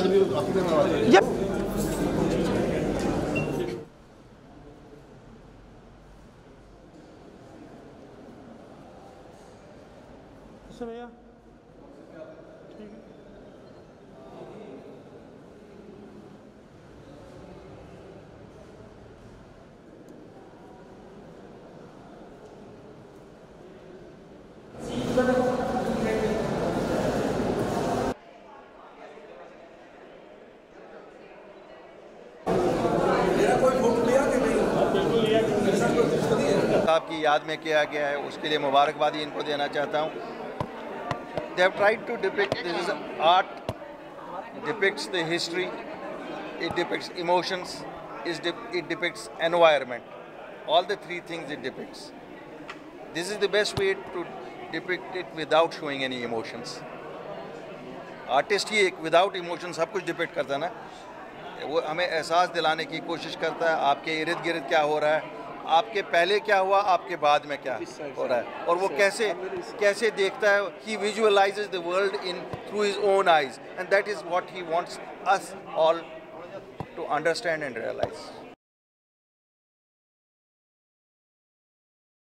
आदमी आपकी साहब की याद में किया गया है, उसके लिए मुबारकबादी इनको देना चाहता हूँ। They have tried to depict this is art depicts the history it depicts emotions it depicts environment all the three things it depicts this is the best way to depict it without showing any emotions artist ही एक without emotion सब कुछ depict करता है ना। वो हमें एहसास दिलाने की कोशिश करता है, आपके इर्द गिर्द क्या हो रहा है। आपके पहले क्या हुआ आपके बाद में क्या हो रहा है? और वो कैसे कैसे देखता है? He visualise the world in through his own eyes and that is what he wants us all to understand and realise